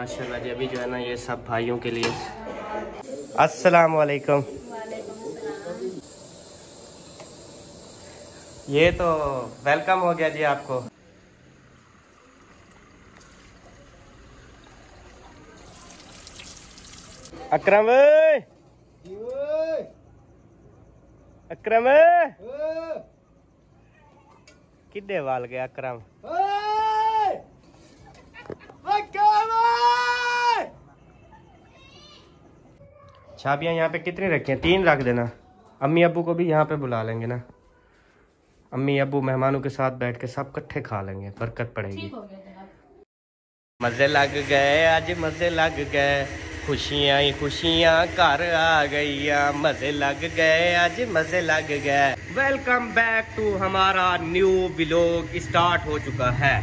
माशाल्लाह जी अभी जो है ना ये सब भाइयों के लिए। अस्सलाम वालेकुम ये तो वेलकम हो गया जी आपको। अकरम अकरम किड्डे वाल गया अकरम। चाबियाँ यहाँ पे कितनी रखी हैं? तीन रख देना। अम्मी अबू को भी यहाँ पे बुला लेंगे ना। अम्मी अब्बू मेहमानों के साथ बैठ के सब इकट्ठे खा लेंगे बरकत पड़ेगी। मज़े लग गए आज मज़े लग गए। खुशियाँ ही खुशियाँ घर आ गई मज़े लग गए आज मज़े लग गए। वेलकम बैक टू हमारा न्यू ब्लॉग स्टार्ट हो चुका है।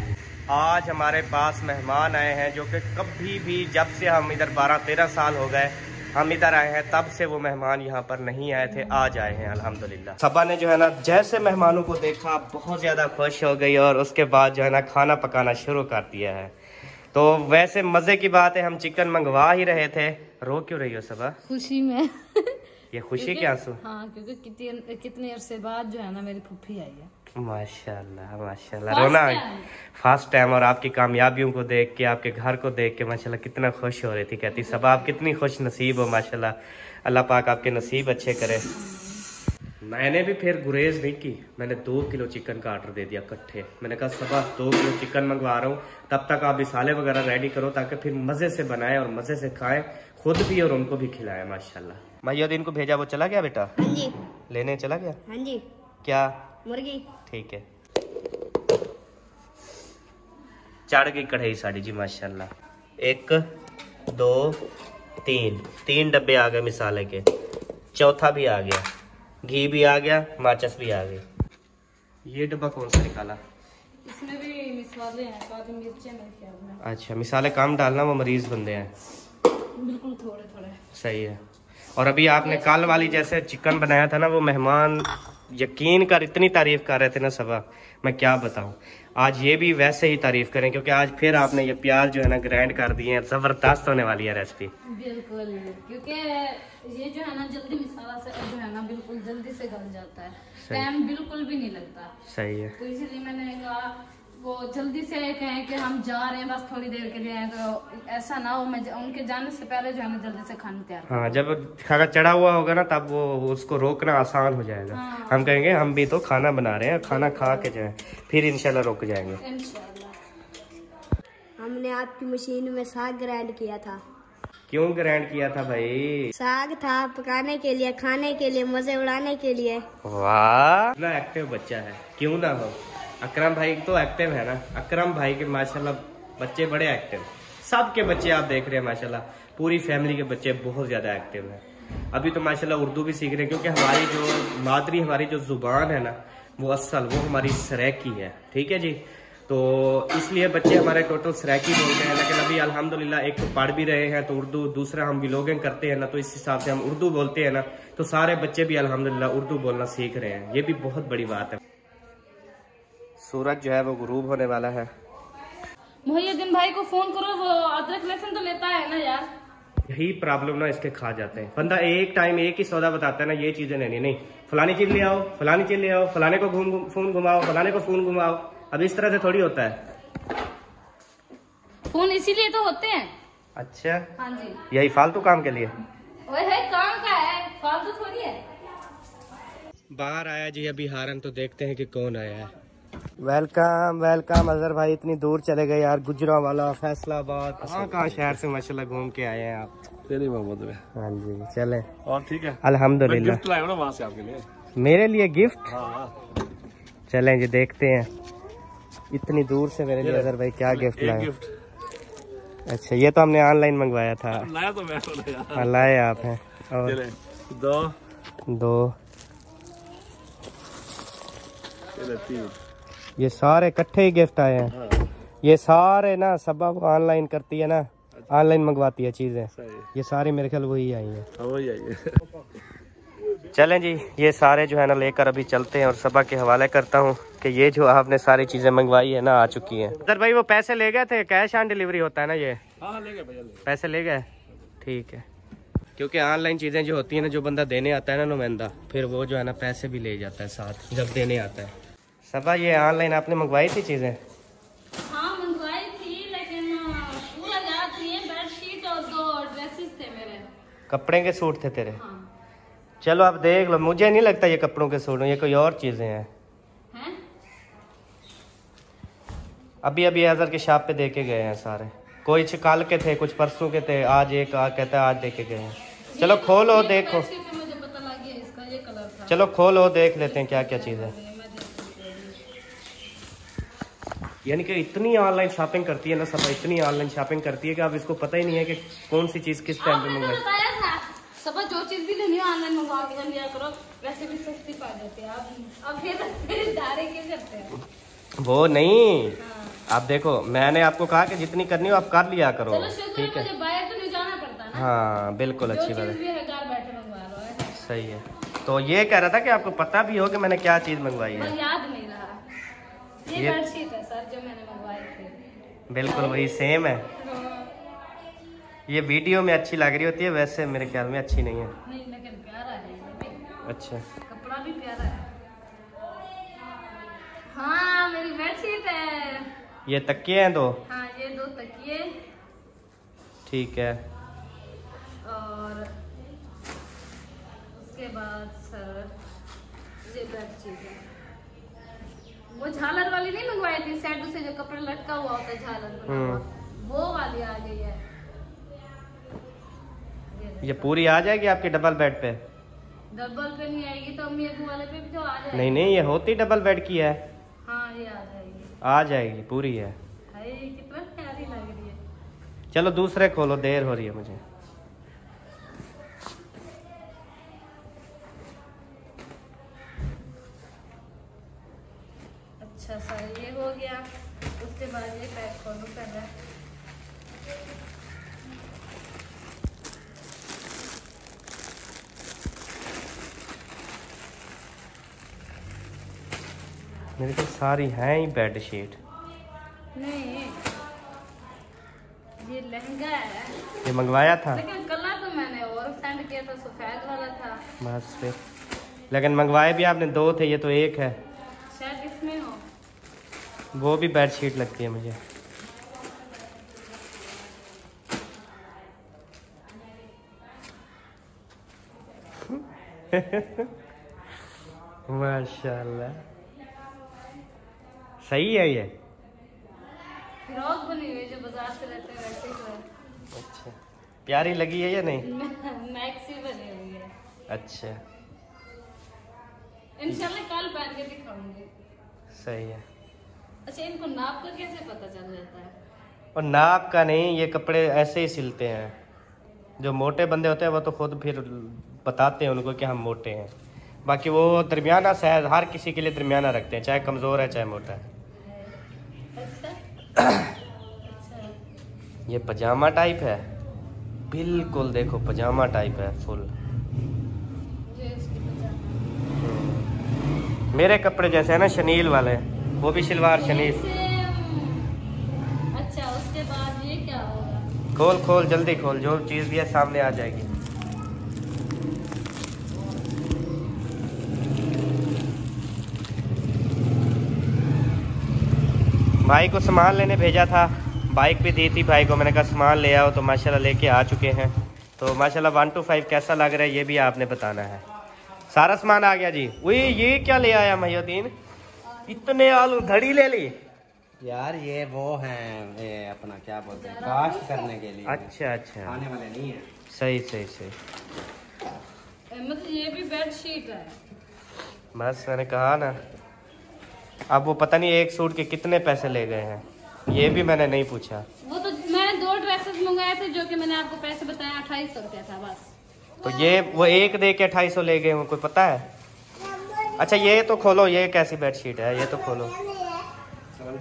आज हमारे पास मेहमान आए हैं जो कि कभी भी जब से हम इधर 12-13 साल हो गए हम इधर आए हैं तब से वो मेहमान यहाँ पर नहीं आए थे आज आए हैं अल्हम्दुलिल्लाह। सबा ने जो है ना जैसे मेहमानों को देखा बहुत ज़्यादा खुश हो गई और उसके बाद जो है ना खाना पकाना शुरू कर दिया है। तो वैसे मज़े की बात है हम चिकन मंगवा ही रहे थे। रो क्यों रही हो सबा? खुशी में। ये खुशी के आँसू? हाँ क्योंकि कितने कितने अरसे बाद जो है ना मेरी फूफी आई है। माशाल्लाह माशाल्लाह। रोना फ़र्स्ट टाइम और आपकी कामयाबियों को देख के आपके घर को देख के माशाल्लाह कितना खुश हो रही थी कहती सब आप कितनी खुश नसीब हो माशाल्लाह। अल्लाह पाक आपके नसीब अच्छे करे। मैंने भी फिर गुरेज नहीं की। मैंने दो किलो चिकन का ऑर्डर दे दिया इकट्ठे। मैंने कहा सुबह दो किलो चिकन मंगवा रहा हूँ। तब तक आप मिसाले वगैरह रेडी करो ताकि फिर मज़े से बनाए और मज़े से खाएँ खुद भी और उनको भी खिलाए माशाल्लाह। मैया को भेजा वो चला गया बेटा? हाँ जी। लेने चला गया? हाँ जी। क्या? मुर्गी। ठीक है। चढ़ गई कढ़ाई साड़ी जी माशाल्लाह। एक दो तीन। तीन डब्बे आ गए मिसाले के। चौथा भी आ गया। घी भी आ गया माचस भी आ गई ये डब्बा कौन सा निकाला? इसमें भी मिसाले हैं अच्छा मिसाले काम डालना वो मरीज़ बंदे हैं। बिल्कुल थोड़े थोड़े सही है। और अभी आपने कल वाली जैसे चिकन बनाया था ना वो मेहमान यकीन कर इतनी तारीफ़ कर रहे थे ना सबा मैं क्या बताऊँ? आज ये भी वैसे ही तारीफ़ करें क्योंकि आज फिर आपने ये प्याज जो है ना ग्राइंड कर दिए हैं ज़बरदस्त होने वाली है रेसिपी बिल्कुल क्योंकि ये जो है ना जल्दी मिसाला से जो है ना बिल्कुल जल्दी से गल जाता है। टाइम बिल्कुल भी नहीं लगता। सही है। तो इसलिए मैंने कहा वो जल्दी से कहें कि हम जा रहे हैं बस थोड़ी देर के लिए तो ऐसा ना हो मैं उनके जाने से पहले जो है ना जल्दी से खाना तैयार हाँ जब खाना चढ़ा हुआ होगा ना तब वो उसको रोकना आसान हो जाएगा। हाँ। हम कहेंगे हम भी तो खाना बना रहे हैं खाना खा के जाए फिर इनशाला रोक जाएँगे। हमने आपकी मशीन में साग ग्राइंड किया था। क्यों ग्राइंड किया था भाई? साग था पकाने के लिए खाने के लिए मज़े उड़ाने के लिए। वाह! एक्टिव बच्चा है क्यों ना हो? अकरम भाई तो एक्टिव है ना। अकरम भाई के माशाल्लाह बच्चे बड़े एक्टिव सबके बच्चे आप देख रहे हैं माशाल्लाह। पूरी फैमिली के बच्चे बहुत ज़्यादा एक्टिव हैं। अभी तो माशाल्लाह उर्दू भी सीख रहे हैं, क्योंकि हमारी जो मादरी, हमारी जो ज़ुबान है ना, वो असल, वो हमारी सरेकी है। ठीक है जी? तो इसलिए बच्चे हमारे टोटल सरेकी बोलते हैं, लेकिन अभी अल्हम्दुलिल्लाह एक तो पढ़ भी रहे हैं तो उर्दू, दूसरा हम ब्लॉगिंग करते हैं ना तो इस हिसाब से हम उर्दू बोलते हैं ना तो सारे बच्चे भी अल्हम्दुलिल्लाह उर्दू बोलना सीख रहे हैं। ये भी बहुत बड़ी बात है। सूरज जो है वो गुरूब होने वाला है। मुहियुद्दीन भाई को फ़ोन करो वो अदरक लहसुन तो लेता है ना यार। यही प्रॉब्लम ना इसके खा जाते हैं। बंदा एक टाइम एक ही सौदा बताता है ना ये चीज़ें लेनी नहीं फलानी चीज़ ले आओ फलानी चीज़ ले आओ फलाने को घूम फ़ोन घुमाओ फलाने को फ़ोन घुमाओ। अब इस तरह से थोड़ी होता है। फ़ोन इसीलिए तो होते हैं। अच्छा। हाँ जी। यही फालतू काम के लिए? है काम का है फालतू थोड़ी है। बाहर आया जी अभी हारन तो देखते हैं कि कौन आया है। वेलकम वेलकम अजहर भाई इतनी दूर चले गए यार गुजरा वाला फैसलाबाद कहाँ कहाँ? शहर से माशाल्लाह घूम के आए हैं आप? तेरी मोहब्बत में। हाँ जी चले। और ठीक है। अल्हम्दुलिल्लाह। गिफ्ट लाया हूँ ना वहाँ से आपके लिए। मेरे लिए गिफ्ट हाँ हाँ। चलें जी देखते हैं। इतनी दूर से मेरे लिए अजहर भाई क्या गिफ्ट लाए अच्छा ये तो हमने ऑनलाइन मंगवाया था। लाया तो मैं यार। हाँ, लाए आप हैं। और दो। दो। तीन। ये सारे इकट्ठे ही गिफ्ट आए हैं। हाँ। ये सारे ना सब ऑनलाइन करती है ना ऑनलाइन मंगवाती है चीज़ें। ये सारी मेरे ख्याल वही आई हैं। हाँ चलें जी ये सारे जो है ना लेकर अभी चलते हैं और सबा के हवाले करता हूँ कि ये जो आपने सारी चीज़ें मंगवाई है ना आ चुकी हैं। सर भाई वो पैसे ले गए थे कैश ऑन डिलीवरी होता है ना ये? हाँ ले गए भैया ले गए। पैसे ले गए? ठीक है। क्योंकि ऑनलाइन चीज़ें जो होती है ना जो बंदा देने आता है ना नुमाइंदा फिर वो जो है ना पैसे भी ले जाता है साथ जब देने आता है। सबा ये ऑनलाइन आपने मंगवाई थी चीज़ें? हाँ मंगवाई थी लेकिन पूरा याद नहीं है बेडशीट और दो ड्रेसेस थे मेरे। कपड़े के सूट थे तेरे? हाँ। चलो आप देख लो। मुझे नहीं लगता ये कपड़ों के सूट ये कोई और चीज़ें हैं। हैं? अभी अभी अजहर के शॉप पे दे के गए हैं सारे। कोई कल के थे कुछ परसों के थे आज एक आ, कहता है आज दे के गए हैं। चलो खोलो देखो। मुझे पता लग गया इसका ये कलर था। चलो खोलो देख लेते हैं क्या क्या चीज़ है ये मैं देखती हूँ। यानी कि इतनी ऑनलाइन शॉपिंग करती है ना सब इतनी ऑनलाइन शॉपिंग करती है कि अब इसको पता ही नहीं है कि कौन सी चीज़ किस टाइम पे मंगवाई सब जो चीज़ भी लेनी हो ऑनलाइन मंगवा के लिया करो वैसे भी सस्ती पा जाती है। अब अब फिर खरीदारी क्यों करते हैं? वो नहीं। हाँ। आप देखो मैंने आपको कहा कि जितनी करनी हो आप कर लिया करो। ठीक है। तो हाँ बिल्कुल अच्छी बात है। सही है। तो ये कह रहा था कि आपको पता भी हो कि मैंने क्या चीज़ मंगवाई है। याद नहीं रहा। ये ये- बेडशीट है सर जो मैंने मंगवाई थी। बिल्कुल वही सेम है। ये वीडियो में अच्छी लग रही होती है वैसे मेरे ख्याल में अच्छी नहीं है। नहीं लेकिन प्यारा है अच्छा। कपड़ा भी प्यारा है। हाँ मेरी बेडशीट है। ये तकिए हैं दो? हाँ ये दो तकिए। ठीक है। और उसके बाद सर ये बेडशीट है। वो झालर वाली नहीं मंगवाई थी साइड से जो कपड़ा लटका हुआ होता है झालर वो वाली आ गई है। ये ये पूरी आ जाएगी आपके डबल बेड पे? डबल पे नहीं आएगी तो अम्मी अबू वाले पे भी तो आ जाएगी। नहीं नहीं ये होती डबल बेड की है। हाँ ये आ जाएगी। आ जाएगी पूरी है। कितना प्यारी लग रही है। चलो दूसरे खोलो देर हो रही है मुझे। सारी हैं ही बेड शीट नहीं ये लहंगा है। ये मंगवाया था? लेकिन तो मैंने और सेंड किया था सफ़ेद वाला था। बस फिर। लेकिन मंगवाए भी आपने दो थे ये तो एक है। शायद इसमें हो। वो भी बेड शीट लगती है मुझे। माशाल्लाह। सही है ये? फ्रॉक बनी हुई है जो बाज़ार से लेते हैं वैसे ही तो है। अच्छा। प्यारी लगी है या नहीं? मैक्सी बनी हुई है। अच्छा। इंशाल्लाह कल पहन के दिखाऊँगी। सही है। अच्छा इनको नाप का कैसे पता चल जाता है? और नाप का नहीं ये कपड़े ऐसे ही सिलते हैं। जो मोटे बंदे होते हैं वो तो खुद फिर बताते हैं उनको कि हम मोटे हैं। बाकी वो दरमियाना साइज़ हर किसी के लिए दरमियाना रखते हैं चाहे कमज़ोर है चाहे मोटा है। ये पजामा टाइप है। बिल्कुल देखो पजामा टाइप है फुल हम्म। मेरे कपड़े जैसे है ना शनील वाले। वो भी शलवार शनील अच्छा उसके बाद ये क्या होगा? खोल खोल जल्दी खोल जो चीज़ भी है सामने आ जाएगी। भाई को सामान लेने भेजा था। बाइक भी दी थी भाई को। मैंने कहा सामान ले आओ। तो माशाल्लाह लेके आ चुके हैं। तो माशाल्लाह वन टू फाइव कैसा लग रहा है ये भी आपने बताना है। सारा सामान आ गया जी। वही ये क्या ले आया महिउद्दीन? इतने आलू धड़ी ले ली। यार ये वो है ये अपना क्या बोलते हैं कास्ट करने के लिए। अच्छा अच्छा। खाने वाले नहीं है। सही सही सही। मतलब ये भी बेड शीट है। बस मैंने कहा ना अब वो पता नहीं एक सूट के कितने पैसे ले गए हैं। ये भी मैंने नहीं पूछा। वो तो मैंने दो ड्रेसेस मंगाए थे जो कि मैंने आपको पैसे बताए अट्ठाईस सौ रुपया था बस। तो ये वो एक दे के अट्ठाईस सौ ले गए हो कोई पता है? अच्छा ये तो खोलो ये कैसी बेडशीट है? ये तो खोलो। सर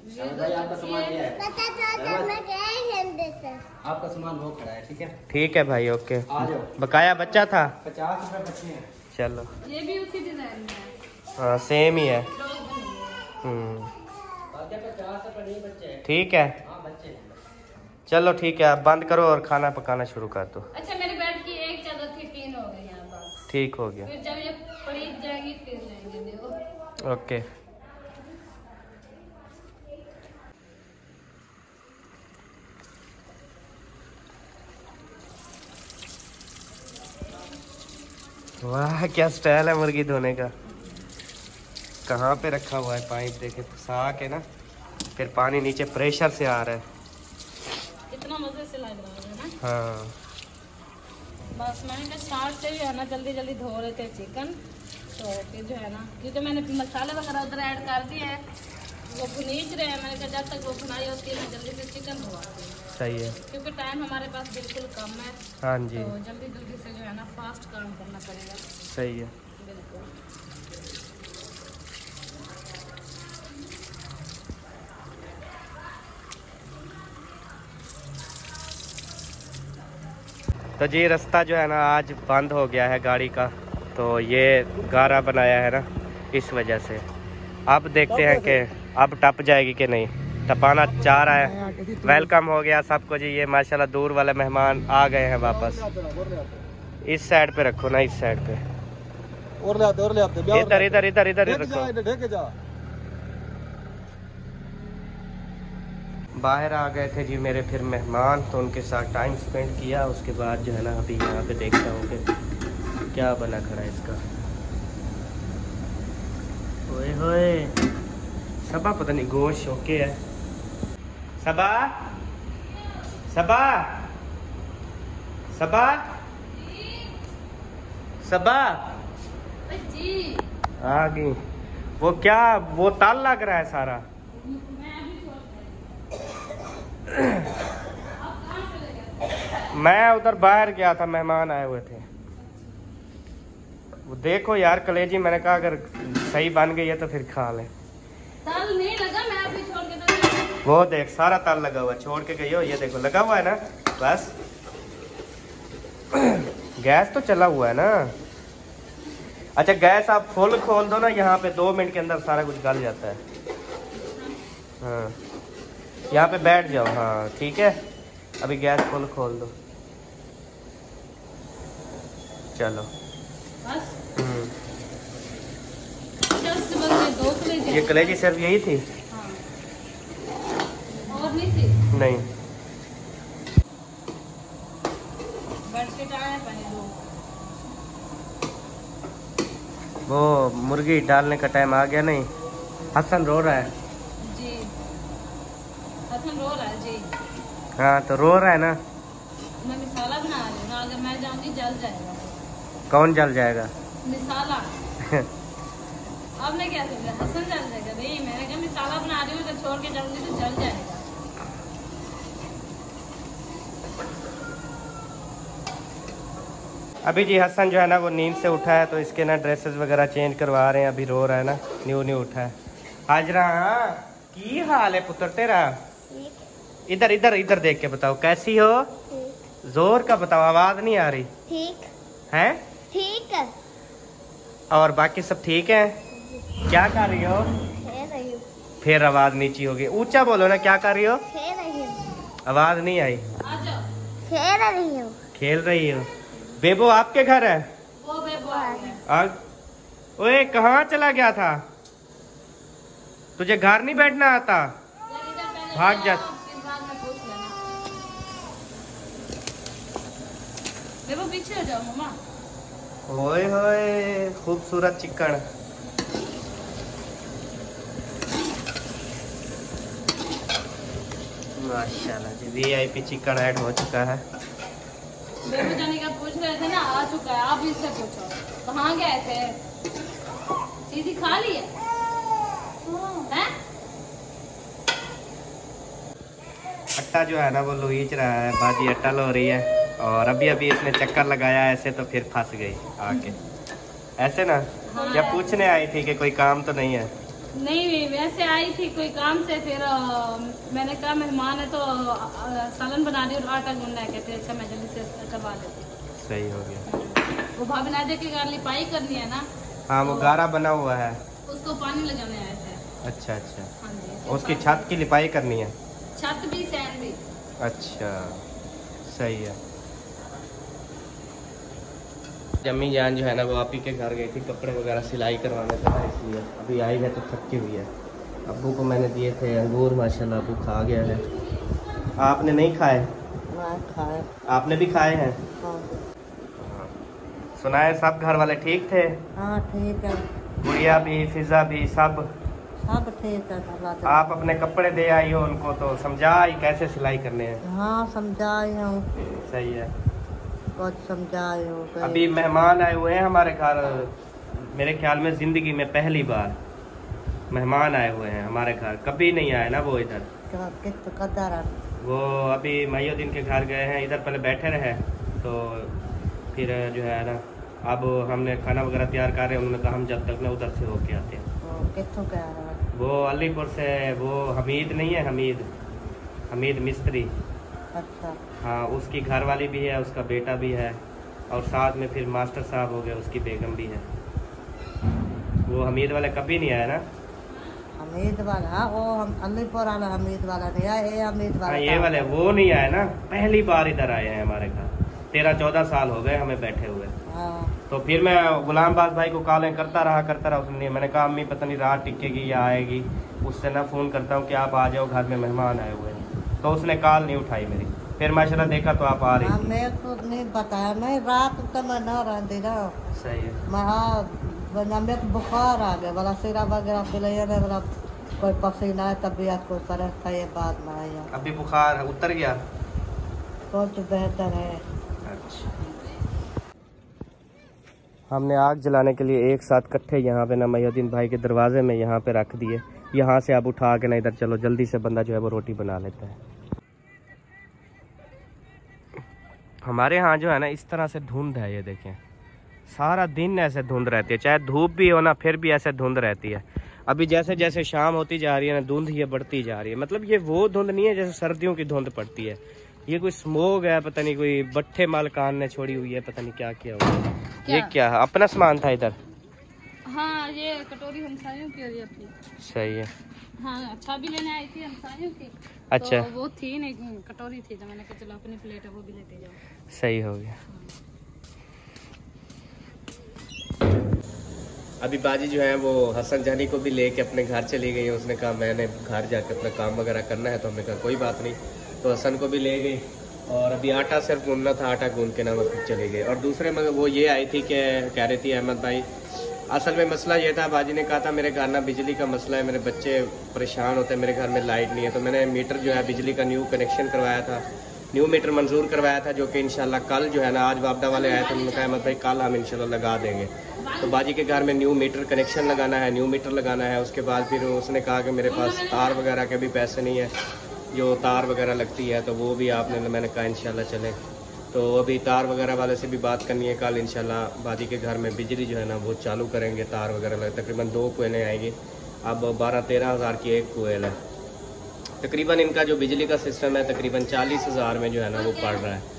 भाई आपका सामान दिया है? पता चल मैं गए हैं आपका सामान वो खड़ा है ठीक है? ठीक है भाई ओके। बकाया बच्चा था? पचास रुपए बच्चे हैं। चलो। ये भी उसी डिज़ाइन में है। हाँ सेम ही है। हम्म। हैं। ठीक है। हाँ बच्चे चलो ठीक है आप बंद करो और खाना पकाना शुरू कर दो। अच्छा मेरे बेड की एक चादर थी तीन हो गई ठीक हो गया। फिर जब ये पड़ी जाएगी फिर लेंगे देखो। ओके। वाह क्या स्टाइल है मुर्गी धोने का? कहाँ पे रखा हुआ है पाइप देखे फंसा के ना? फिर पानी नीचे प्रेशर से आ रहा है। कितना मज़े से लग रहा है ना? हाँ। बस मैंने कहा चार से भी है ना जल्दी जल्दी धो रहे थे चिकन तो फिर जो है ना क्योंकि मैंने मसाले वगैरह उधर ऐड कर दिए हैं वो भुनीच रहे हैं। मैंने कहा जब तक वो भुनाई होती है मैं जल्दी से चिकन धोआती हूँ। सही है क्योंकि टाइम हमारे पास बिल्कुल कम है हाँ जी। तो जल्दी जल्दी से जो है ना फास्ट काम करना पड़ेगा। सही है। तो जी रास्ता जो है ना आज बंद हो गया है गाड़ी का तो ये गारा बनाया है ना इस वजह से। अब देखते हैं कि अब टप जाएगी कि नहीं। टपाना चाह रहा है। वेलकम हो गया सबको जी। ये माशाल्लाह दूर वाले मेहमान आ गए हैं वापस। इस साइड पे रखो ना इस साइड पे। और ले आते और ले आते। इधर इधर इधर इधर रखो बाहर आ गए थे जी मेरे फिर मेहमान तो उनके साथ टाइम स्पेंड किया। उसके बाद जो है ना अभी यहाँ पे देखता हूँ कि क्या बना खड़ा है इसका। ओए होए सबा पता नहीं गोश ओके है। सबा सबा सबा सबा आ गई वो क्या, वो ताल लग रहा है सारा? मैं उधर बाहर गया था, मेहमान आए हुए थे। वो देखो यार, कलेजी, मैंने कहा अगर सही बन गई है तो फिर खा ले। तल नहीं लगा, मैं अभी छोड़ के तो वो देख सारा ताल लगा हुआ छोड़ के गई हो ये देखो लगा हुआ है ना बस। गैस तो चला हुआ है ना। अच्छा गैस आप फुल खोल दो ना यहाँ पे दो मिनट के अंदर सारा कुछ गल जाता है। हाँ। यहाँ पे बैठ जाओ हाँ ठीक है? अभी गैस फुल खोल दो। चलो। बस। हम्म। ये कलेजी सिर्फ़ यही थी हाँ और नहीं। वो मुर्गी डालने का टाइम आ गया नहीं। हसन रो रहा है। जी। हसन रो रहा है जी। हाँ तो रो रहा है ना? मैं मिसाला बना रही हूँ अगर मैं जाऊँगी जल जाएगा। कौन जल जाएगा? मिसाला। आपने क्या सोचा? हसन जल जाएगा? नहीं मैंने कहा मिसाला बना रही हूँ अगर छोड़ के जाऊँगी तो जल जाएगा। अभी जी हसन जो है ना वो नींद से उठा है तो इसके ना ड्रेसेस वगैरह चेंज करवा रहे हैं। अभी रो रहा है ना न्यू न्यू उठा है। हाजरा की हाल है पुत्र तेरा? इधर इधर इधर देख के बताओ कैसी हो? ज़ोर का बताओ आवाज़ नहीं आ रही। ठीक। है? ठीक है। और बाकी सब ठीक है? क्या कर रही हो? रही फिर आवाज़ नीची होगी। ऊँचा बोलो ना क्या कर रही हो? खेल रही हूँ आवाज़ नहीं आई। खेल रही हूँ खेल रही हो? बेबो आपके घर है? वो बेबो आ- ओए कहाँ चला गया था? तुझे घर नहीं बैठना आता? भाग जा। हो ओए होए खूबसूरत चिकन माशाल्लाह जी वीआईपी चिकन ऐड हो चुका है। बेबो जाने का पूछ रहे थे ना आ चुका है आप इससे पूछो। कहाँ गए थे? चीजी खा ली है? अट्टा जो है ना वो लोईच रहा है बाजी अट्टा लो रही है। और अभी अभी इसने चक्कर लगाया ऐसे तो फिर फंस गई आके। ऐसे ना हाँ। या पूछने आई थी कि कोई काम तो नहीं है नहीं वैसे आई थी कोई काम से फिर मैंने कहा मेहमान है तो सालन बना रही और आटा गूंदना है कहते अच्छा मैं जल्दी से करवा देती सही हो गया। वो भाभी नाजे की घर लिपाई करनी है ना हाँ वो गारा बना हुआ है। उसको पानी लगाने आए थे। अच्छा अच्छा। हाँ जी उसकी छत की लिपाई करनी है? छत भी सैन भी। अच्छा सही है। जम्मी जान जो है ना वो आप ही के घर गई थी कपड़े वगैरह सिलाई करवाने था ना इसलिए अभी आई है तो थकी हुई है। अब्बू को मैंने दिए थे अंगूर माशाल्लाह अब्बू खा गया है। आपने नहीं खाए? खाए। आपने भी खाए हैं? हाँ। सुनाए सब घर वाले ठीक थे? हाँ ठीक है। गुड़िया भी फिजा भी सब? सब ठीक है आप अपने कपड़े दे आई हो उनको तो समझा आई कैसे सिलाई करने हैं? हाँ समझाई हूँ। सही है। कुछ समझाई हूँ अभी मेहमान आए हुए हैं हमारे घर। मेरे ख्याल में ज़िंदगी में पहली बार मेहमान आए हुए हैं हमारे घर। कभी नहीं आए ना वो इधर। कदर है वो अभी मायोदीन के घर गए हैं इधर पहले बैठे रहे। तो फिर जो है ना अब हमने खाना वगैरह तैयार कर रहे हैं उन्होंने कहा हम जब तक ना उधर से होके आते हैं। रहा है वो अलीपुर से वो हमीद नहीं है हमीद। हमीद मिस्त्री। अच्छा। हाँ उसकी घर वाली भी है उसका बेटा भी है। और साथ में फिर मास्टर साहब हो गए उसकी बेगम भी है। वो हमीद वाले कभी नहीं आए ना? हमीद वाला? हाँ वो हम अलीपुर वाला हमीद वाला नहीं आया ये हमीद वाला हाँ ये वाले वो नहीं आए ना? पहली बार इधर आए हैं हमारे घर। तेरह चौदह साल हो गए हमें बैठे हुए। हाँ। तो फिर मैं गुलाम बाज भाई को कॉलें करता रहा करता रहा उसने। मैंने कहा अम्मी पता नहीं रात टिकेगी या आएगी। उससे ना फ़ोन करता हूँ कि आप आ जाओ घर में मेहमान आए हुए तो उसने कॉल नहीं उठाई मेरी। फिर माशाल्लाह देखा तो आप आ हाँ रही थी। मेरे को नहीं बताया नहीं रात तो मैं न रहती ना। सही है। मैं हाँ मेरे बुखार आ गया बोला सिरा वगैरह ना बोला कोई पसीना है तबीयत कोई फ़र्क था ये बात में हूँ अभी बुखार उतर गया? कुछ बेहतर है। अच्छा। हमने आग जलाने के लिए एक साथ कट्ठे यहाँ पे ना महीउद्दीन भाई के दरवाजे में यहाँ पे रख दिए। यहाँ से आप उठा के ना इधर चलो जल्दी से बंदा जो है वो रोटी बना लेता है। हमारे यहाँ जो है ना इस तरह से धुंध है ये देखें। सारा दिन ऐसे धुंध रहती है चाहे धूप भी हो ना फिर भी ऐसे धुंध रहती है। अभी जैसे जैसे शाम होती जा रही है ना धुंध ये बढ़ती जा रही है। मतलब ये वो धुंध नहीं है जैसे सर्दियों की धुंध पड़ती है। ये कोई स्मोक है पता नहीं कोई बट्ठे मालकान ने छोड़ी हुई है पता नहीं क्या किया हुआ ये क्या? क्या है? अपना सामान था इधर। हाँ ये कटोरी हमसायों की अपनी। सही है। हाँ अच्छा भी लेने आई थी हमसायों की। अच्छा। तो वो थी नहीं कटोरी थी तो मैंने कहा चलो अपनी प्लेट है वो भी लेते जाओ। सही हो गया। अभी बाजी जो है वो हसन जानी को भी लेके अपने घर चली गई है। उसने कहा मैंने घर जाके अपना काम वगैरह करना है। तो हमने कहा कोई बात नहीं। तो हसन को भी ले गई और अभी आटा सिर्फ़ गूंदना था आटा गूंद के ना वो फिर चली गई। और दूसरे मगर वो ये आई थी कि कह रही थी अहमद भाई असल में मसला ये था, बाजी ने कहा था, मेरे घर ना बिजली का मसला है, मेरे बच्चे परेशान होते हैं, मेरे घर में लाइट नहीं है। तो मैंने मीटर जो है, बिजली का न्यू कनेक्शन करवाया था न्यू मीटर मंजूर करवाया था, जो कि इंशाल्लाह कल जो है ना, आज वापदा वाले आए थे, उन्होंने कहा, अहमद भाई, कल हम इंशाल्लाह लगा देंगे। तो बाजी के घर में न्यू मीटर कनेक्शन लगाना है न्यू मीटर लगाना है, उसके बाद फिर उसने कहा कि मेरे पास तार वगैरह के भी पैसे नहीं है, जो तार वगैरह लगती है तो वो भी आपने, मैंने कहा, इंशाल्लाह चले। तो अभी तार वगैरह वाले से भी बात करनी है। कल इंशाल्लाह बाजी के घर में बिजली जो है ना, वो चालू करेंगे तार वगैरह लगे तकरीबन दो कोयलें आएँगी। अब बारह तेरह हज़ार की एक कोयल है। तकरीबन इनका जो बिजली का सिस्टम है, तकरीबन चालीस हज़ार में जो है ना, वो पड़ रहा है।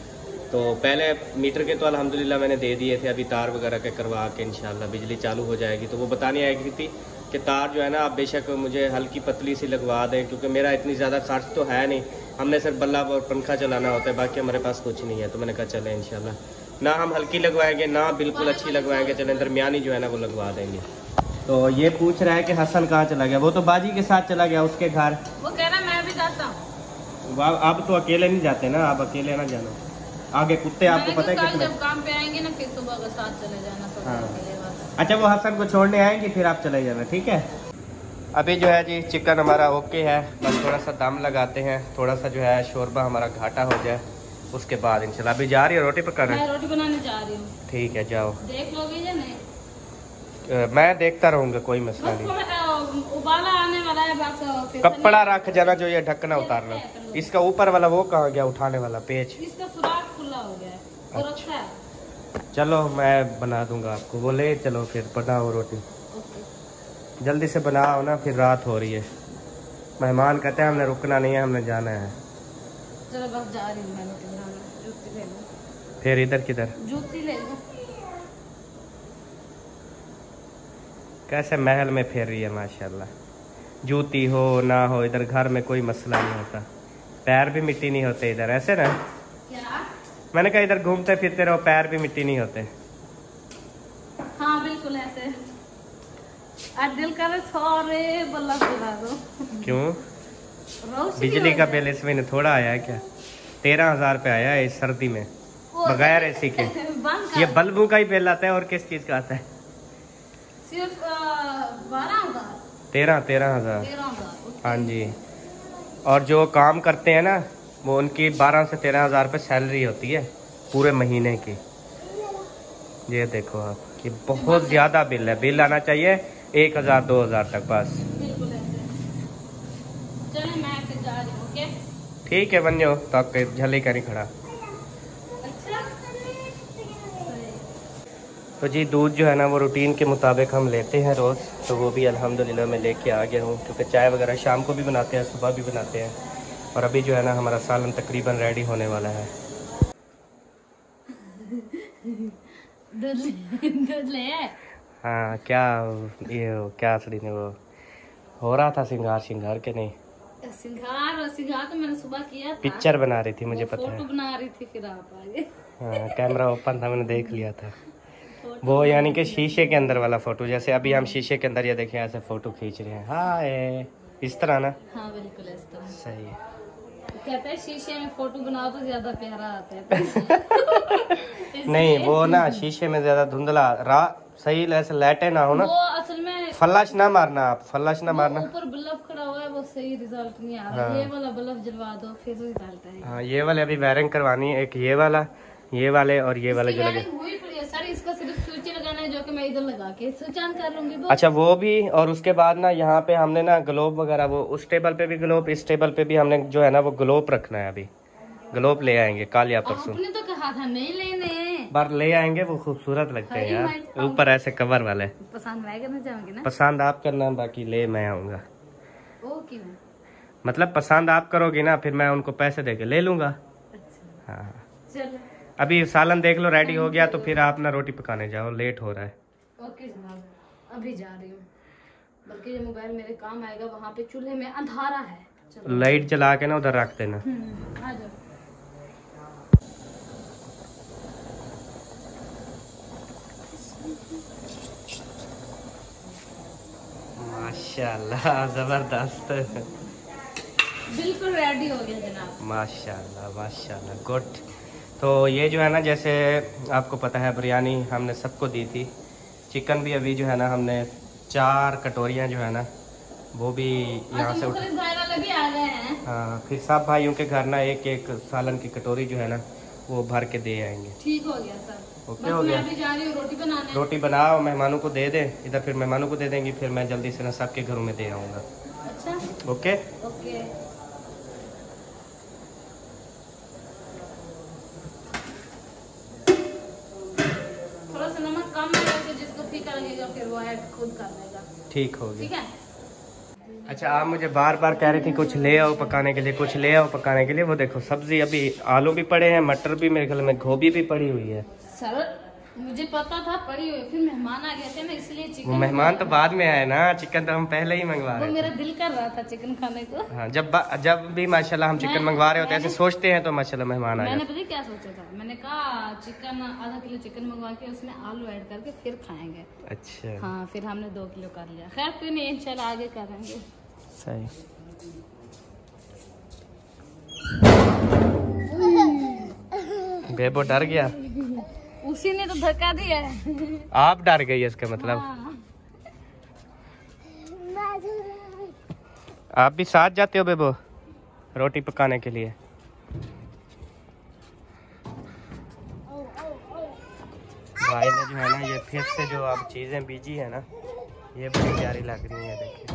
तो पहले मीटर के तो अल्हम्दुलिल्लाह मैंने दे दिए थे, अभी तार वगैरह के करवा के इंशाल्लाह बिजली चालू हो जाएगी। तो वो बताने आई थी कि तार जो है ना, आप बेशक मुझे हल्की पतली सी लगवा दें, क्योंकि मेरा इतनी ज़्यादा खर्च तो है नहीं। हमने सिर्फ़ बल्ला और पंखा चलाना होता है बाकी हमारे पास कुछ नहीं है। तो मैंने कहा चले इंशाल्लाह। ना हम हल्की लगवाएँगे ना बिल्कुल अच्छी लगवाएँगे चले दरमियानी जो है ना वो लगवा देंगे। तो ये पूछ रहा है कि हसन कहाँ चला गया? वो तो बाजी के साथ चला गया उसके घर। वो कह रहा मैं भी जाता हूँ। आप तो अकेले नहीं जाते ना आप अकेले ना जाना। आगे कुत्ते आपको पता है कितने जब काम पे आएँगे ना फिर सुबह के साथ चले जाना हाँ। अच्छा वो हसन को छोड़ने आएँगे फिर आप चले जाना ठीक है? अभी जो है जी चिकन हमारा ओके है बस थोड़ा सा दम लगाते हैं थोड़ा सा जो है शोरबा हमारा घाटा हो जाए उसके बाद इंशाल्लाह। अभी जा रही है रोटी पकाना? मैं रोटी बनाने जा रही हूँ। ठीक है जाओ। देख लोगे या नहीं? मैं देखता रहूँगा कोई मसला नहीं। उबाला आने वाला है बस कपड़ा रख जाना जो ये ढकना उतारना। इसका ऊपर वाला वो कहाँ गया उठाने वाला? पेज इसका सुराख खुला हो गया है चलो मैं बना दूँगा आपको। बोले चलो फिर बनाओ रोटी। जल्दी से बनाओ ना फिर रात हो रही है। मेहमान कहते हैं हमने रुकना नहीं है हमने जाना है। चलो बस जा रही हूँ फिर इधर किधर? जूती ले लो। कैसे महल में फेर रही है माशाल्लाह। जूती हो ना हो इधर घर में कोई मसला नहीं होता। पैर भी मिट्टी नहीं होते इधर ऐसे ना? क्या? मैंने कहा इधर घूमते फिरते रहो पैर भी मिट्टी नहीं होते। हाँ बिल्कुल ऐसे आज दिल करे सॉरे बल्ला सुना दो। क्यों? बिजली का बिल इस महीने थोड़ा आया है क्या? तेरह हज़ार पे आया है इस सर्दी में बगैर एसी के। ये बल्बों का ही बिल आता है और किस चीज़ का आता है? सिर्फ़ बारह हज़ार। तेरह तेरह हज़ार। तेरह हज़ार हाँ जी। और जो काम करते हैं ना वो उनकी बारह से तेरह हज़ार पे सैलरी होती है पूरे महीने की। ये देखो आप ये बहुत ज़्यादा बिल है। बिल आना चाहिए एक हज़ार दो हज़ार तक बस। हूँ ठीक है बन जाओ तक झली का नहीं खड़ा। अच्छा। तो जी दूध जो है ना वो रूटीन के मुताबिक हम लेते हैं रोज़ तो वो भी अल्हम्दुलिल्लाह मैं लेके आ गया हूँ क्योंकि चाय वगैरह शाम को भी बनाते हैं सुबह भी बनाते हैं और अभी जो है ना हमारा सालन तकरीबन रेडी होने वाला है। दूध ले दूध ले हाँ क्या ये क्या असली ने वो हो रहा था सिंगार सिंगार के नहीं? सिंगार सिंगार तो मैंने सुबह किया था। पिक्चर बना रही थी मुझे पता फ़ोटो है। बना रही थी फिर आप आ हाँ कैमरा ओपन था मैंने देख लिया था। वो यानी कि शीशे के अंदर वाला फ़ोटो जैसे अभी हम शीशे के अंदर ये देखें ऐसे फ़ोटो खींच रहे हैं। हाय इस तरह ना? हाँ बिल्कुल इस तरह। सही है। कहते हैं शीशे में फ़ोटो बनाओ तो ज़्यादा प्यारा आता है। नहीं वो ना शीशे में ज़्यादा धुंधला रा सही ऐसे लाइटें ना हो ना। वो असल में फलाश ना मारना आप फलाश ना मारना। ऊपर बल्ब खड़ा हुआ है वो सही रिज़ल्ट नहीं आ रहा। हाँ। ये वाला बल्ब जलवा दो फिर रिज़ल्ट आएगा। हाँ ये वाले अभी वायरिंग करवानी है एक ये वाला ये वाले और ये वाले जो लगे वायरिंग हुई पड़ी सर इसका सिर्फ़ स्विच लगाना है जो कि मैं इधर लगा के स्विच ऑन कर लूँगी अच्छा वो भी और उसके बाद ना यहाँ पे हमने ना ग्लोब वगैरह वो उस टेबल पे भी ग्लोब इस टेबल पे भी हमने जो है ना वो ग्लोब रखना है अभी। ग्लोब ले आएँगे कल या परसों। आपने तो कहा था नहीं लेने। बार ले आएँगे वो खूबसूरत लगते हैं यार। ऊपर ऐसे कवर वाले। पसंद आएगा ना पसंद आप करना बाकी ले मैं आऊँगा। मतलब पसंद आप करोगी ना फिर मैं उनको पैसे दे के ले लूँगा। अच्छा। हाँ। अभी सालन देख लो रेडी हो गया तो फिर आप ना रोटी पकाने जाओ लेट हो रहा है। ओके जनाब अभी जा रही हूँ। बल्कि ये मोबाइल मेरे काम आएगा वहाँ पे चूल्हे में अंधारा है। लाइट जला के ना उधर रख देना हम्म, आ जाओ माशाल्लाह ज़बरदस्त। बिल्कुल रेडी हो गया जनाब। माशाल्लाह माशाल्लाह गुड तो ये जो है ना जैसे आपको पता है बिरयानी हमने सबको दी थी। चिकन भी अभी जो है ना हमने चार कटोरियाँ जो है ना वो भी यहाँ से उठ गए हैं। हाँ फिर सब भाइयों के घर ना एक एक सालन की कटोरी जो है ना वो भर के दे आएँगे। ठीक हो गया सर। ओके हो गया? अभी जा रही हूँ रोटी बनाने। रोटी बनाओ मेहमानों को दे दे इधर फिर मेहमानों को दे देंगी फिर मैं जल्दी से ना सबके घरों में दे आऊँगा। अच्छा। ओके? ओके। थोड़ा सा नमक कम वैसे जिसको फीका लगेगा फिर वो ऐड खुद कर देगा ठीक हो ठीक गया है? अच्छा आप मुझे बार बार कह रही थी कुछ ले आओ पकाने के लिए कुछ ले आओ पकाने के लिए वो देखो सब्ज़ी अभी आलू भी पड़े हैं मटर भी मेरे ख्याल में गोभी भी पड़ी हुई है। सर मुझे पता था पड़ी हुई फिर मेहमान आ गए थे ना इसलिए वो चिकन मेहमान तो बाद में आए ना चिकन तो हम पहले ही मंगवा वो रहे मेरा दिल कर रहा था चिकन खाने को। हाँ जब जब भी माशाल्लाह हम चिकन मंगवा रहे होते हैं ऐसे सोचते हैं तो माशाल्लाह मेहमान आ मैंने पता क्या सोचा था? मैंने कहा चिकन आधा किलो चिकन मंगवा के उसमें आलू ऐड करके फिर खाएँगे। अच्छा। हाँ फिर हमने दो किलो कर लिया। खैर कोई नहीं इंशाल्लाह आगे करेंगे। सही। बेबो डर गया। उसी ने तो धक्का दिया है। आप डर गई इसका मतलब। हाँ। आप भी साथ जाते हो बेबो रोटी पकाने के लिए? भाई ने जो है ना ये फिर से जो आप चीज़ें बीजी है ना ये बड़ी प्यारी लग रही है देखिए।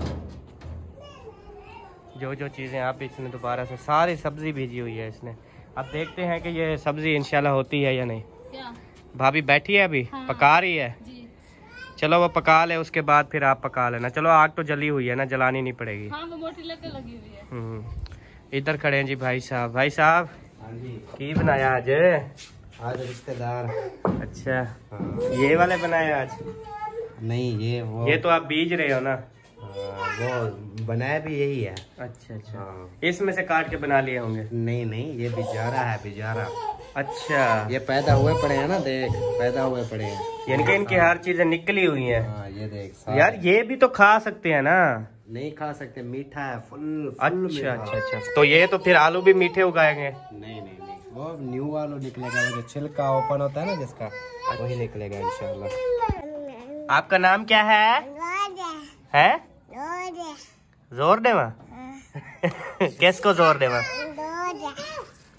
जो जो चीज़ें आप इसने दोबारा से सारी सब्ज़ी बीजी हुई है इसने। अब देखते हैं कि ये सब्ज़ी इंशाल्लाह होती है या नहीं। क्या? भाभी बैठी है अभी? हाँ। पका रही है? जी। चलो वो पका ले उसके बाद फिर आप पका लेना। चलो आग तो जली हुई है ना जलानी नहीं पड़ेगी। हाँ वो मोटी लगी हुई है। हम्म, इधर खड़े हैं जी भाई साहब। भाई साहब हाँ की बनाया आज? आज रिश्तेदार। अच्छा। हाँ। ये वाले बनाए आज? नहीं ये वो ये तो आप बीज रहे हो ना? हाँ, वो बनाया भी यही है। अच्छा अच्छा। हाँ। इसमें से काट के बना लिए होंगे? नहीं नहीं ये बिजारा है बिजारा। अच्छा। ये पैदा हुए पड़े हैं ना देख पैदा हुए पड़े हैं। यानी कि इनकी हर चीज़ें निकली हुई हैं। हाँ ये देख यार ये भी तो खा सकते हैं ना। नहीं खा सकते मीठा है फुल फुल अच्छा अच्छा अच्छा। तो ये तो फिर आलू भी मीठे उगाएँगे। नहीं नहीं नहीं वो न्यू वालू निकलेगा वो जो छिलका ओपन होता है ना जिसका वही निकलेगा इंशाल्लाह। आपका नाम क्या है? है? ज़ोर देवा। किसको ज़ोर देवा?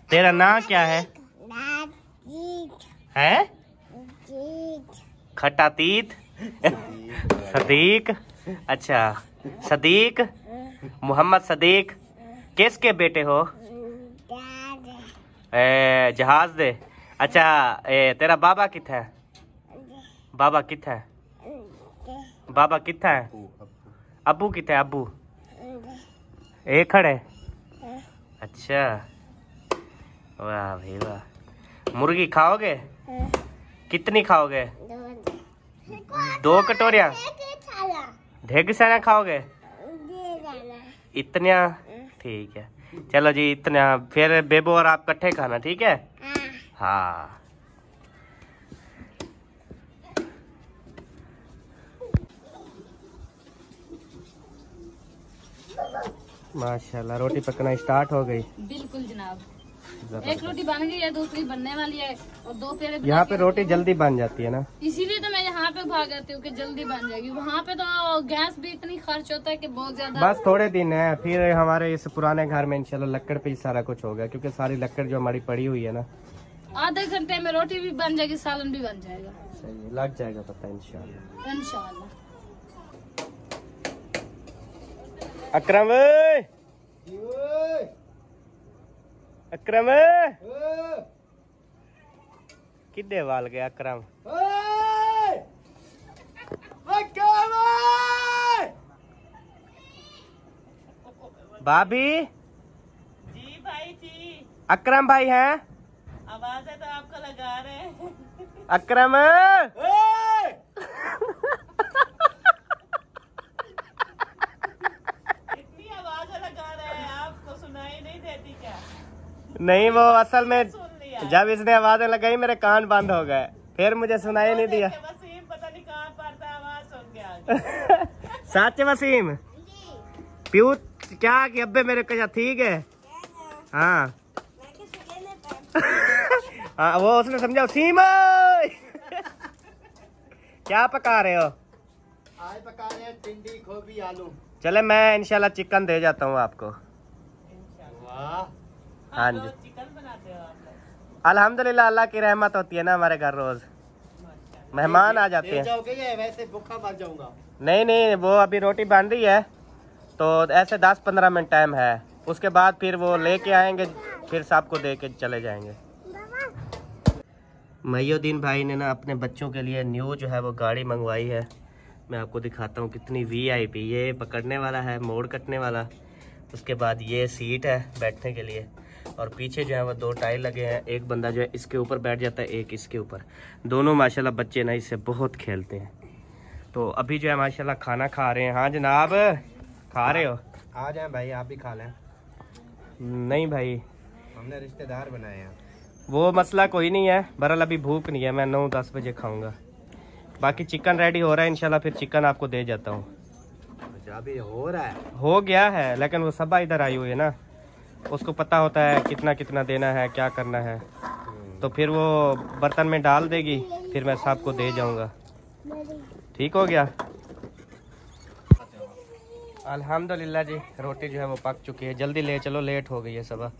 तेरा नाम क्या है? है? खटातीत? सदीक अच्छा। सदीक मोहम्मद सदीक किसके बेटे हो? ए, जहाज़ दे। अच्छा ए, तेरा बाबा कितना है? बाबा कितना है? बाबा कितना है? अबू कितना है? अबू एक खड़े। अच्छा। वाह भाई वाह। मुर्गी खाओगे? कितनी खाओगे? दो कटोरिया? ढेग सारा खाओगे? इतना ठीक है। चलो जी, इतना। फिर बेबो और आप इकट्ठे खाना, ठीक है? हाँ। माशाल्लाह, रोटी पकना स्टार्ट हो गई। बिल्कुल जनाब। एक रोटी बन गई है दूसरी बनने वाली है और दो पेड़े यहाँ पे रोटी जल्दी बन जाती है ना? इसीलिए तो मैं यहाँ पे भाग जाती हूँ कि जल्दी बन जाएगी। वहाँ पे तो गैस भी इतनी खर्च होता है कि बहुत ज़्यादा बस थोड़े दिन है फिर हमारे इस पुराने घर में इंशाल्लाह लकड़ पे ही सारा कुछ हो गया क्योंकि सारी लकड़ जो हमारी पड़ी हुई है ना। आधे घंटे में रोटी भी बन जाएगी सालन भी बन जाएगा। सही लग जाएगा पता इंशाल्लाह। इंशाल्लाह। अकरम ओए! अकरम। किधे वाल गया अकरम। भाभी? जी भाई जी। अकरम भाई हैं? आवाज़ है तो आपको लगा रहे हैं। अकरम इतनी आवाज़ लगा रहे हैं आपको सुनाई नहीं देती क्या नहीं वो असल में जब इसने आवाज़ें लगाई मेरे कान बंद हो गए। फिर मुझे सुनाई नहीं दिया। वसीम पता नहीं कहाँ पर था आवाज़ सुन गया। सच वसीम प्यू क्या कि अब्बे मेरे कहा ठीक है? हाँ। हाँ वो उसने समझा वसीम क्या पका रहे हो? आज पका रहे हैं टिंडी गोभी आलू। चले मैं इंशाल्लाह चिकन दे जाता हूँ आपको। वाह। हाँ जी। चिकन बनाते हो आप अल्हम्दुलिल्लाह अल्लाह की रहमत होती है ना हमारे घर रोज। मेहमान आ जाते हैं। वैसे भूखा मर जाऊँगा? नहीं नहीं वो अभी रोटी बन रही है तो ऐसे दस पंद्रह मिनट टाइम है। उसके बाद फिर वो लेके आएँगे फिर सबको दे के चले जाएँगे। मईउद्दीन भाई ने ना अपने बच्चों के लिए न्यू जो है वो गाड़ी मंगवाई है। मैं आपको दिखाता हूँ कितनी वीआईपी ये पकड़ने वाला है मोड़ कटने वाला। उसके बाद ये सीट है बैठने के लिए। और पीछे जो है वो दो टायर लगे हैं। एक बंदा जो है इसके ऊपर बैठ जाता है एक इसके ऊपर। दोनों माशाल्लाह बच्चे ना इससे बहुत खेलते हैं। तो अभी जो है माशाल्लाह खाना खा रहे हैं। हाँ जनाब खा रहे हो? आ जाए भाई आप भी खा लें। नहीं भाई। हमने रिश्तेदार बनाए हैं। वो मसला कोई नहीं है। बहरहाल अभी भूख नहीं है मैं नौ दस बजे खाऊँगा। बाकी चिकन रेडी हो रहा है इंशाल्लाह फिर चिकन आपको दे जाता हूँ। अच्छा अभी हो रहा है। हो गया है लेकिन वो सबा इधर आई हुई है ना। उसको पता होता है कितना कितना देना है क्या करना है। तो फिर वो बर्तन में डाल देगी फिर मैं सबको दे जाऊँगा। ठीक हो गया? अल्हम्दुलिल्लाह जी रोटी जो है वो पक चुकी है। जल्दी ले चलो लेट हो गई है सुबह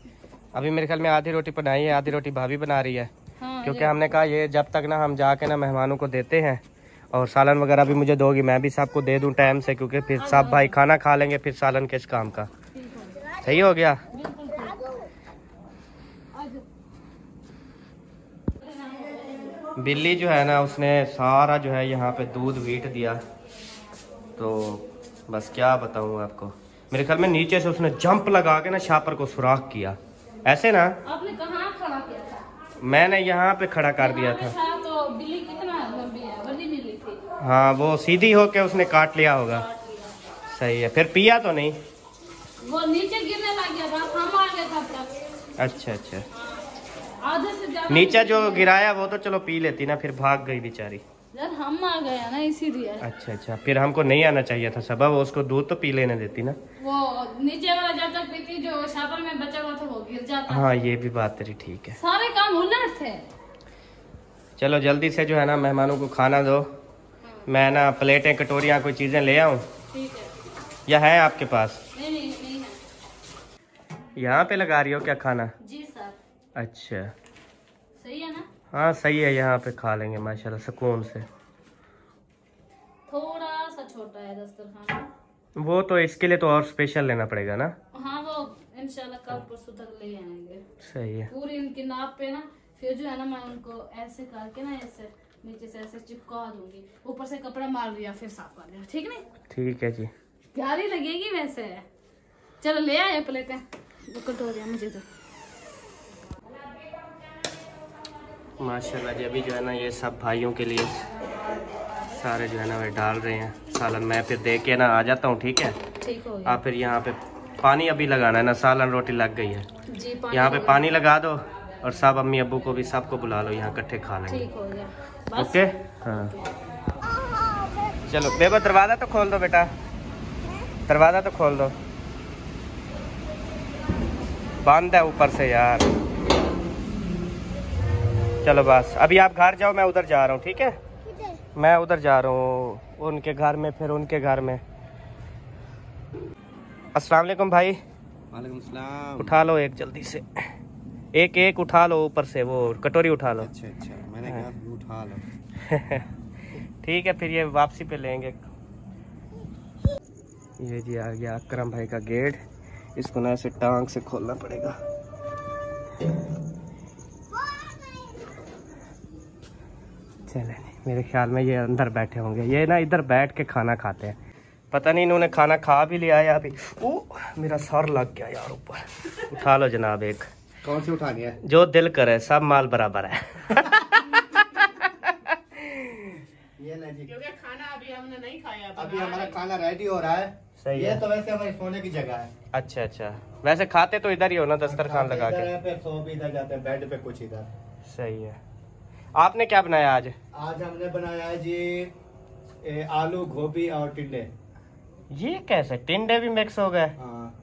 अभी मेरे ख्याल में आधी रोटी बनाई है आधी रोटी भाभी बना रही है। हाँ क्योंकि हमने कहा ये जब तक ना हम जाके ना मेहमानों को देते हैं और सालन वगैरह भी मुझे दोगी मैं भी सबको दे दूँ टाइम से क्योंकि फिर सब भाई खाना खा लेंगे फिर सालन किस काम का। सही हो गया। बिल्ली जो है ना उसने सारा जो है यहाँ पे दूध वीट दिया। तो बस क्या बताऊँ आपको। मेरे ख्याल में नीचे से उसने जंप लगा के ना शापर को सुराख किया। ऐसे ना आपने कहाँ खड़ा किया था? मैंने यहाँ पे खड़ा कर दिया था। था तो बिल्ली कितना लंबी है? बड़ी बिल्ली थी। हाँ वो सीधी होके उसने काट लिया होगा। सही है फिर पिया तो नहीं। वो नीचे गिरने लग गया बस हम आ गए तब तक। अच्छा अच्छा। आधे से ज़्यादा नीचे जो गिराया वो तो चलो पी लेती ना फिर भाग गई बेचारी। यार हम आ गए ना इसीलिए। अच्छा अच्छा। फिर हमको नहीं आना चाहिए था सबब उसको दूध तो पी लेने देती ना। वो नीचे वाला जब तक पीती जो शापर में बचा हुआ था वो गिर जाता। हाँ ये भी बात तेरी ठीक है। सारे काम उलट थे। चलो जल्दी से जो है ना मेहमानों को खाना दो। मैं ना प्लेटें कटोरियाँ कोई चीज़ें ले आऊँ? या है आपके पास? है यहाँ पे लगा रही हो क्या खाना? जी सर। अच्छा। सही है ना? हाँ सही है यहाँ पे खा लेंगे माशाल्लाह सुकून से। थोड़ा सा छोटा है दस्तरखाना। वो तो इसके लिए तो और स्पेशल लेना पड़ेगा ना? हाँ वो इंशाल्लाह कल परसों तक ले आएँगे। सही है। पूरी इनकी नाप पे ना फिर जो है ना मैं उनको ऐसे करके ना ऐसे नीचे से ऐसे चिपका दूँगी। ऊपर से कपड़ा मार दिया फिर साफ़ कर दिया ठीक नहीं? ठीक है जी। प्यारी लगेगी वैसे। चलो ले आए प्लेटें। कटोरियाँ मुझे तो माशाल्लाह जी अभी जो है ना ये सब भाइयों के लिए सारे जो है ना वे डाल रहे हैं। सालन मैं फिर दे के ना आ जाता हूँ ठीक है? ठीक हो गया। आप फिर यहाँ पे पानी अभी लगाना है ना सालन रोटी लग गई है। जी यहाँ पे पानी लगा दो और सब अम्मी अबू को भी सबको बुला लो यहाँ इकट्ठे खा लेंगे। ठीक हो गया। ओके? हाँ। चलो बेबा दरवाज़ा तो खोल दो बेटा। दरवाज़ा तो खोल दो। बंद है ऊपर से यार। चलो बस अभी आप घर जाओ मैं उधर जा रहा हूँ ठीक है? मैं उधर जा रहा हूँ उनके घर में फिर उनके घर में। अस्सलाम वालेकुम भाई। वालेकुम सलाम। उठा लो एक जल्दी से। एक एक उठा लो ऊपर से वो कटोरी उठा लो। अच्छा अच्छा मैंने कहा तू उठा लो। ठीक है फिर ये वापसी पे लेंगे। ये जी आ गया अकरम भाई का गेट। इसको ना ऐसे टांग से खोलना पड़ेगा। चले मेरे ख्याल में ये अंदर बैठे होंगे। ये ना इधर बैठ के खाना खाते हैं। पता नहीं इन्होंने खाना खा भी लिया है अभी ओ मेरा सर लग गया यार ऊपर। उठा लो जनाब एक। कौन सी उठानी है? जो दिल करे सब माल बराबर है। ये क्योंकि खाना अभी हमने नहीं खाया अभी हमारा खाना रेडी हो रहा है। सही ये है। तो वैसे हमारी सोने की जगह है। अच्छा अच्छा। वैसे खाते तो इधर ही हो ना दस्तरखान लगा के? सो भी इधर जाते हैं बेड पे कुछ इधर। सही है। आपने क्या बनाया आज? आज हमने बनाया जी ए, आलू गोभी और टिंडे। ये कैसे? टिंडे भी मिक्स हो गए? हाँ।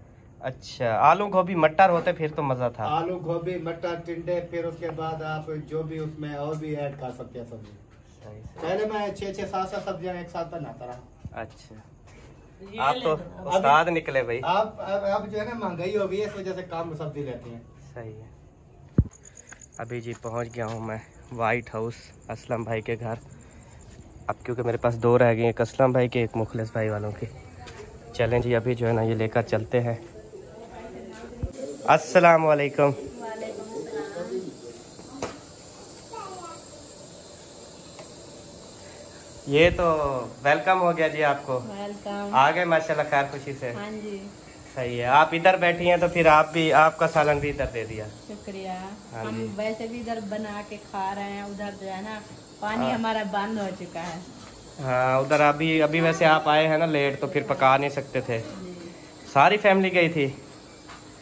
अच्छा आलू गोभी मटर होते फिर तो मज़ा था। आलू गोभी मटर टिंडे फिर उसके बाद आप जो भी उसमें और भी ऐड कर सकते हैं सब्ज़ी पहले मैं छह छह सात सात सब्ज़ियाँ एक साथ बनाता रहा। अच्छा। आप तो उस्ताद निकले भाई। आप अब अब जो है ना महँगाई हो गई है इस वजह से काम सब्ज़ी लेते हैं। सही है। अभी जी पहुँच गया हूँ मैं वाइट हाउस असलम भाई के घर। अब क्योंकि मेरे पास दो रह गए एक असलम भाई के एक मुखलिस भाई वालों के। चलें जी अभी जो है ना ये लेकर चलते हैं। अस्सलाम वालेकुम ये तो वेलकम हो गया जी आपको। वेलकम आ गए माशाल्लाह खैर खुशी से। हाँ जी। सही है आप इधर बैठी हैं तो फिर आप भी आपका सालन भी इधर दे दिया। शुक्रिया। हाँ हम वैसे भी इधर बना के खा रहे हैं उधर जो है ना पानी हाँ। हमारा बंद हो चुका है। हाँ उधर अभी अभी वैसे आप आए हैं ना लेट तो फिर पका नहीं सकते थे। सारी फैमिली गई थी?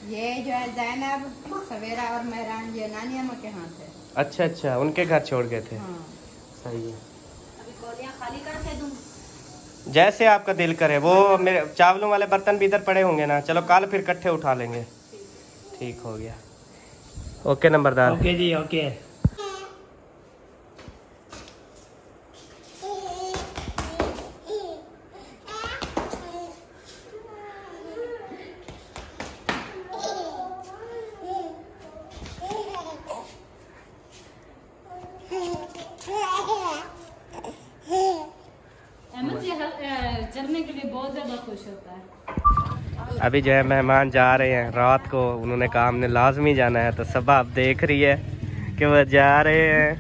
ये जो है जैनब सवेरा और मेहरान ये नानी अम्मा के हाथ है। अच्छा अच्छा उनके घर छोड़ गए थे। हाँ। सही है अभी कौलियाँ खाली करके दूँ जैसे आपका दिल करे वो मेरे चावलों वाले बर्तन भी इधर पड़े होंगे ना। चलो कल फिर कट्ठे उठा लेंगे। ठीक हो गया। ओके नंबरदार। ओके जी ओके अहमद जी हल- अ, चलने के लिए बहुत ज़्यादा खुश होता है अभी जो है मेहमान जा रहे हैं। रात को उन्होंने कहा हमने लाजमी जाना है तो सब आप देख रही है कि वो जा रहे हैं।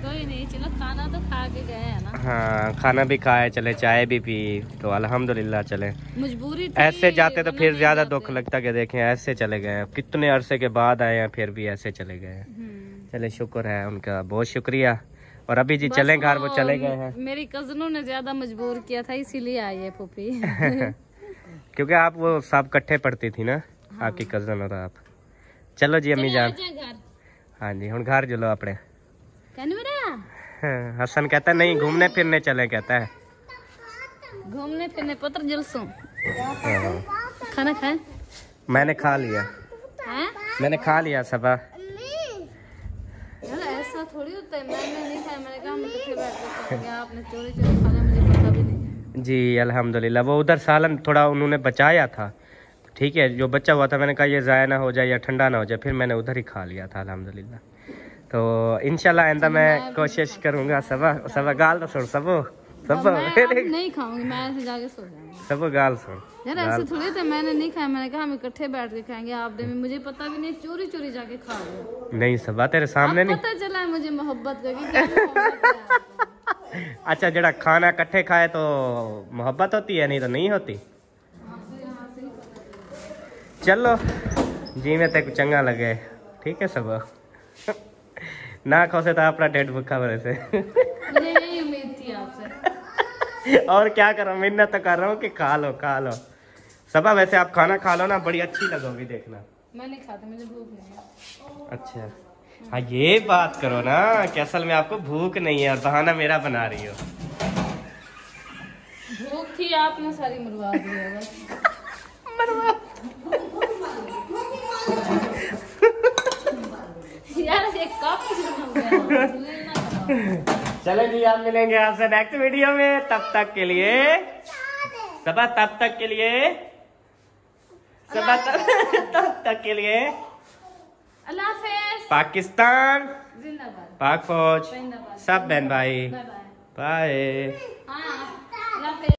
कोई नहीं चलो खाना तो खा के गए हैं ना। हाँ खाना भी खाए चले चाय भी पी तो अल्हम्दुलिल्लाह चले। मजबूरी ऐसे जाते तो फिर ज़्यादा दुख लगता कि देखें ऐसे चले गए कितने अरसे के बाद आए हैं फिर भी ऐसे चले गए हम्म। चले शुक्र है उनका बहुत शुक्रिया। और अभी जी चले घर वो चले गए हैं। मेरी कजनों ने ज़्यादा मजबूर किया था इसीलिए आई है पुपी। क्योंकि आप वो सब इकट्ठे पढ़ती थी ना हाँ। आपकी कज़न और आप। चलो जी अम्मी जान। हाँ जी हूँ घर चलो अपने हाँ, हसन कहता है नहीं घूमने फिरने चले कहता है। घूमने फिरने पत्र जलसों। हाँ। खाना खाए? मैंने खा लिया। हैं? मैंने खा लिया सबा। ऐसा थोड़ी होता है मैंने नहीं खाया मैंने कहा हम बैठ खाएँगे आपने चोरी चोरी खा जी अल्हम्दुलिल्लाह। वो उधर सालन थोड़ा उन्होंने बचाया था। ठीक है जो बचा हुआ था मैंने कहा ये ज़ाया ना हो जाए या ठंडा ना हो जाए फिर मैंने उधर ही खा लिया था अल्हम्दुलिल्लाह। तो इंशाल्लाह आइंदा मैं कोशिश करूँगा सबा सबा गाल तो सुन सबो सबो। नहीं खाऊँगी मैं ऐसे जाके सो जाऊँगी। सबो गाल सुन यार ऐसे थोड़ी था मैंने नहीं खाया मैंने कहा हम इकट्ठे बैठ के खाएँगे आपने भी मुझे पता भी नहीं चोरी चोरी जाके खा नहीं सबा तेरे सामने नहीं। पता चला है मुझे मोहब्बत का अच्छा जरा खाना इकट्ठे खाए तो मोहब्बत होती है नहीं तो नहीं होती? चलो जी में तेको चंगा लगे। ठीक है सब? ना खोसे तो अपना डेट भूखा मेरे से। मुझे उम्मीद थी आपसे। और क्या करो मिन्नत तो कर रहा हूँ कि खा लो खा लो। सबा वैसे आप खाना खा लो ना बड़ी अच्छी लगोगी देखना। मैं नहीं खाता मुझे भूख नहीं है। अच्छा। हाँ ये बात करो ना कि असल में आपको भूख नहीं है और बहाना मेरा बना रही हो। भूख थी आपने सारी मरवा दी है बस। यार। चलो जी आप मिलेंगे आपसे नेक्स्ट वीडियो में। तब तक के लिए सबा तब तक के लिए सबा तब, तब तक के लिए। अल्लाह पाकिस्तान। जिंदाबाद। पाक फौज। सब बहन भाई। बाय हाँ,